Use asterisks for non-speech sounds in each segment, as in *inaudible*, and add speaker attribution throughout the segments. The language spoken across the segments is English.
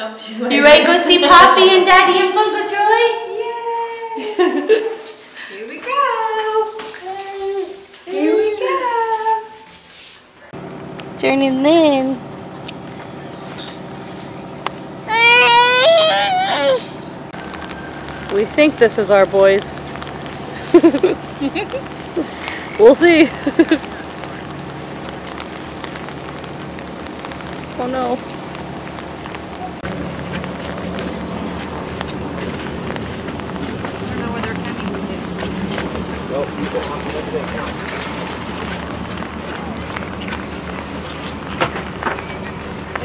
Speaker 1: Oh, she's
Speaker 2: You ready to go see Poppy and *laughs* Daddy and Funko Joy?
Speaker 1: Yay! Here we go. Here we go.
Speaker 2: Journey Lynn. We think this is our boys. *laughs* we'll see. *laughs* oh no.
Speaker 1: I don't know where they're coming to.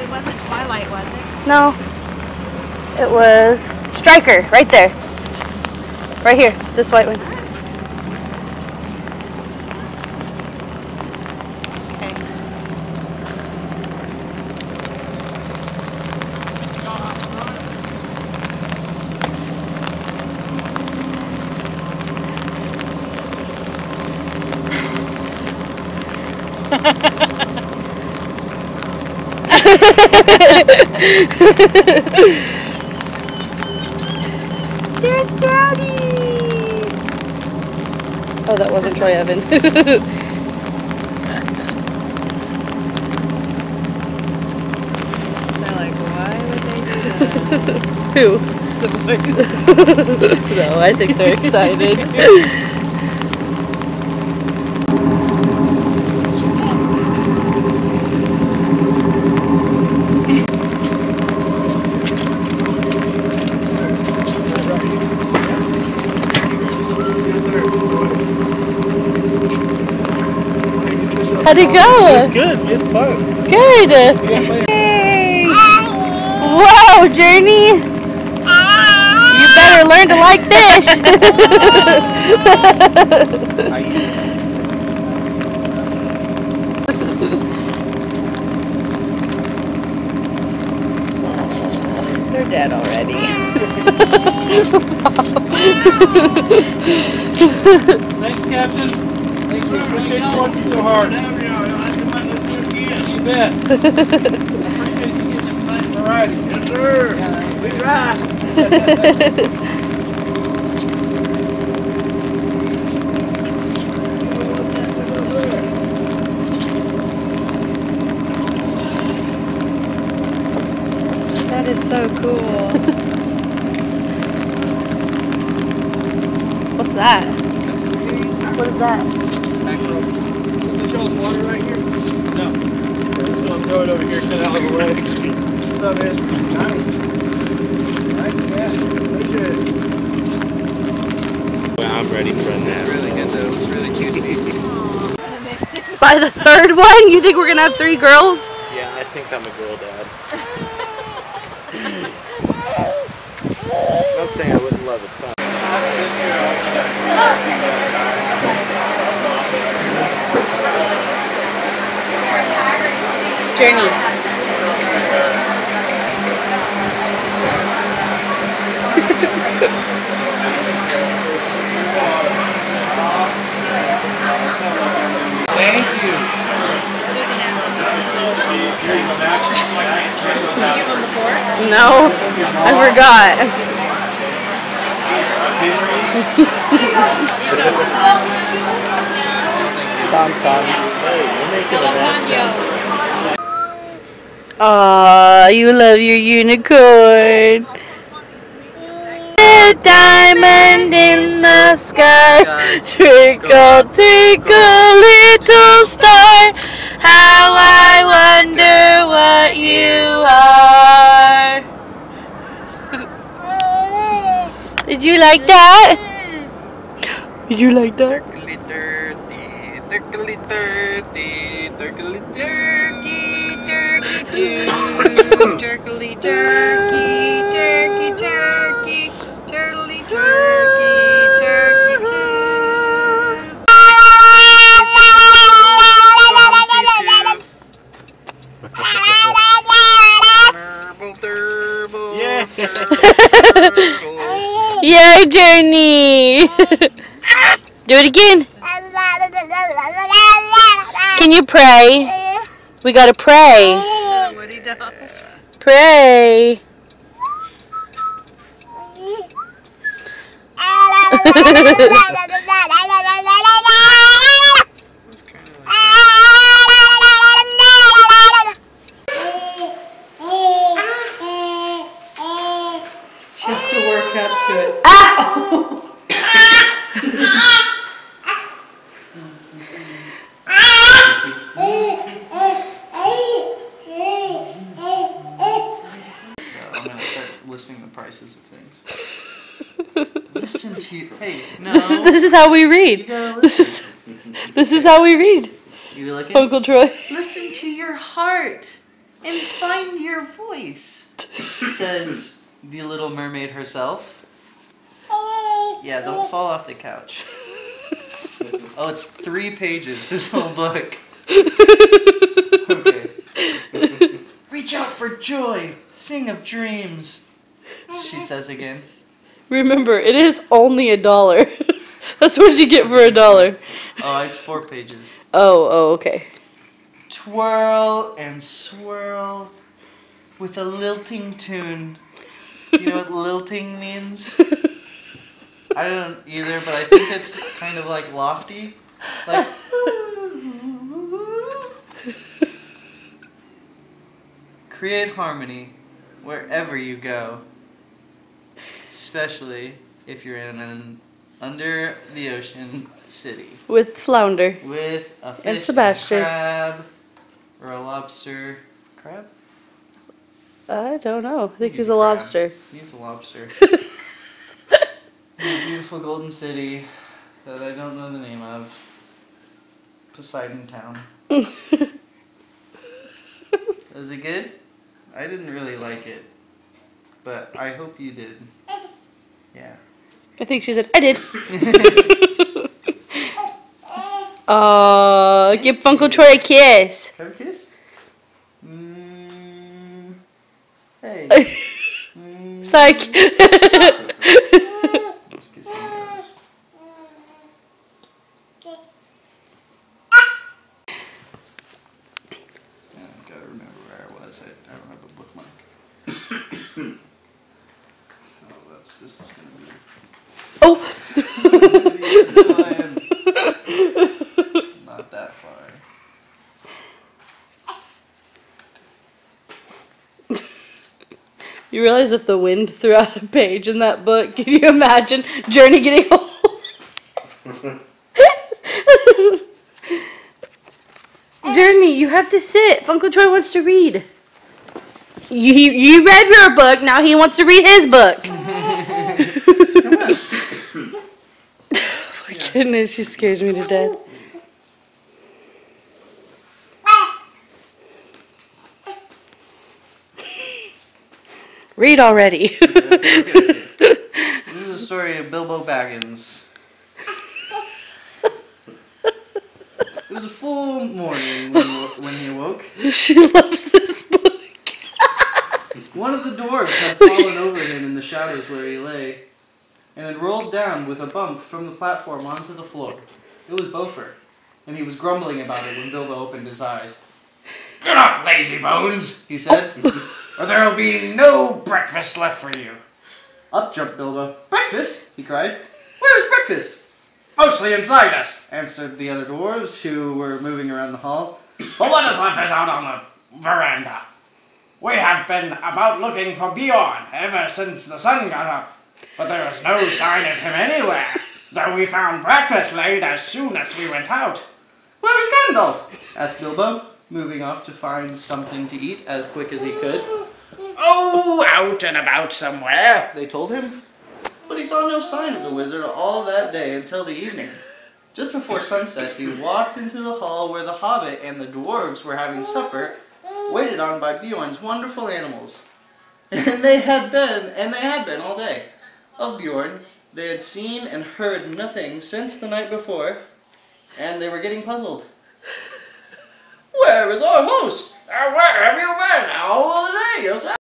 Speaker 1: It wasn't Twilight, was it?
Speaker 2: No. It was Striker, right there. Right here, this white one.
Speaker 1: Okay. *laughs* *laughs* There's Daddy!
Speaker 2: Oh, that wasn't Troy Evan. *laughs*
Speaker 1: They're like, why would they do that?
Speaker 2: Who? *laughs*
Speaker 1: the boys. *laughs*
Speaker 2: No, I think they're excited. It go?
Speaker 3: It's good. It's fun.
Speaker 2: Good.
Speaker 1: Yay!
Speaker 2: Whoa, Journey. You better learn to like fish.
Speaker 1: They're dead already.
Speaker 3: Thanks, Captain. Thank you. Appreciate you working so hard. Appreciate you this nice variety. Yes, sir. We.
Speaker 1: That is so cool.
Speaker 2: What's that? What is that?
Speaker 3: Is this y'all's water right here? No. So I'm going over here, cut out of the way. What's up, man? Nice. Nice, man. Well, I'm ready for a nap. It's really good though. It's really juicy. *laughs*
Speaker 2: By the third one? You think we're gonna have three girls?
Speaker 3: Yeah, I think I'm a girl dad. *laughs* I'm not saying I wouldn't love a son.
Speaker 2: Journey.
Speaker 3: Thank you.
Speaker 2: No, I forgot.
Speaker 3: Hey, you're making a mess.
Speaker 2: Aw, you love your unicorn. A diamond in the sky, twinkle, twinkle, little star. How I wonder what you are. Did you like that? Did you like that?
Speaker 3: Turkey, turkey, turkey, *laughs* turkey, Turkey, turkey,
Speaker 1: turkey, turkey, *laughs* turkey, turkey, turkey, turkey.
Speaker 3: Yeah.
Speaker 2: Yay, Journey! Do it again. Can you pray? We gotta pray. Pray. *laughs* *laughs*
Speaker 3: I'm gonna start listing the prices of things. *laughs* Listen to you. Hey, no.
Speaker 2: This is this is how we read. This is this is how we read,
Speaker 3: You looking?
Speaker 2: Uncle Troy.
Speaker 3: Listen to your heart and find your voice, says the little mermaid herself. *laughs* Yeah, don't fall off the couch. Oh, it's three pages, this whole book. *laughs* Okay. Reach out for joy, sing of dreams, she says again.
Speaker 2: Remember, it is only a dollar. *laughs* That's what you get for a dollar.
Speaker 3: Oh, it's four pages.
Speaker 2: Oh, oh, okay.
Speaker 3: twirl and swirl with a lilting tune. You know what *laughs* lilting means? *laughs* I don't either, but I think it's kind of like lofty. Like create harmony wherever you go. Especially if you're in an under the ocean city
Speaker 2: With flounder.
Speaker 3: with a fish, and
Speaker 2: Sebastian.
Speaker 3: a crab, or a lobster. Crab?
Speaker 2: I don't know. I think
Speaker 3: He's
Speaker 2: he's
Speaker 3: a
Speaker 2: a lobster.
Speaker 3: He's a lobster. *laughs* in a beautiful golden city that I don't know the name of. Poseidon Town. *laughs* Is it good? I didn't really like it, but I hope you did. Yeah.
Speaker 2: I think she said, I did. *laughs* Uh, give Uncle Troy a kiss.
Speaker 3: Have a kiss? Mm, hey. *laughs* Mm,
Speaker 2: Psych. *laughs*
Speaker 3: Let's kiss your nose. Yeah, I gotta remember where I. I, don't have a bookmark. *coughs* oh, that's this is gonna be.
Speaker 2: oh.
Speaker 3: You? *laughs* Not that far.
Speaker 2: You realize if the wind threw out a page in that book, can you imagine Journey getting old? *laughs* *laughs* Journey, you have to sit. Uncle Troy wants to read. You, you read your book, now he wants to read his book. oh *laughs* *laughs* my goodness, she scares me to death. Read already. *laughs*
Speaker 3: This is a story of Bilbo Baggins. It was a full morning when, he wo- when he awoke.
Speaker 2: she loves this book.
Speaker 3: One of the dwarves had fallen over him in the shadows where he lay, and had rolled down with a bump from the platform onto the floor. It was Bofur, and he was grumbling about it when Bilbo opened his eyes. Get up, lazy bones, he said, *laughs* or there'll be no breakfast left for you. Up jumped Bilbo. Breakfast? he cried. Where's breakfast? Mostly inside us, answered the other dwarves who were moving around the hall. But what is left is out on the veranda. We have been about looking for Beorn ever since the sun got up, but there is no sign of him anywhere, though we found breakfast laid as soon as we went out. Where is Gandalf? asked Bilbo, moving off to find something to eat as quick as he could. Oh, out and about somewhere, they told him. But he saw no sign of the wizard all that day until the evening. Just before sunset, he walked into the hall where the hobbit and the dwarves were having supper, waited on by Beorn's wonderful animals. And they had been, and they had been all day. Of Beorn, they had seen and heard nothing since the night before, and they were getting puzzled. Where is our host? Uh, where have you been all day yourself?